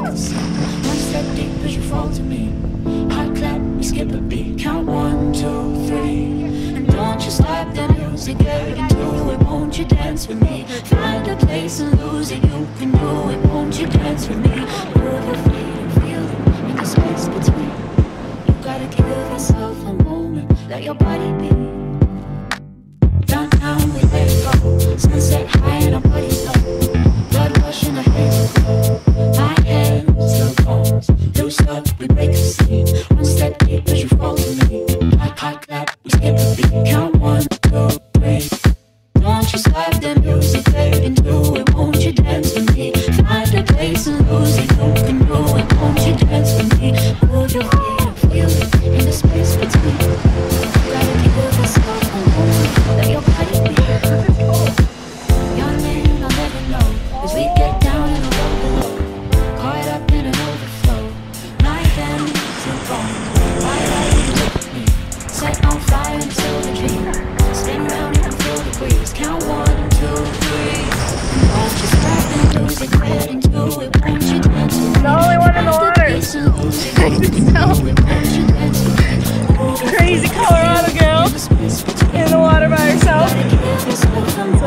break the seal. One step deep as you fall to me. Hot clap, we skip a beat. Count one, two, three. And don't you stop the music, get into it. Won't you dance with me? Find a place and lose it. You can do it. Won't you dance with me? Move your feet and feel it in the space between. You gotta give yourself a moment. Let your body be. We break the scene.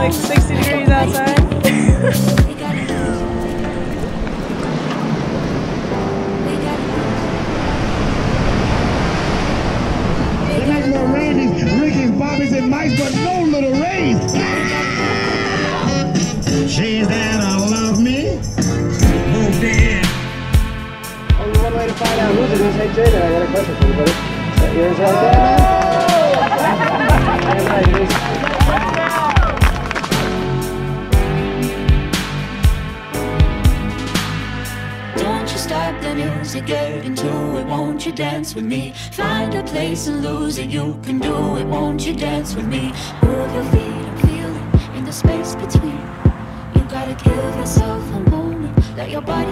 Like 60 degrees outside. They like little Randy's drinking Bobbies and Mikes, but no little Rays. She's there to love me. Moved in. Only one way to find out whose it is. Hey, Jada, I got a question for you, buddy. Is that yours right there, man? Oh! Get into it. Won't you dance with me? Find a place and lose it. You can do it. Won't you dance with me? Move your feet and feel it in the space between. You gotta give yourself a moment. Let your body.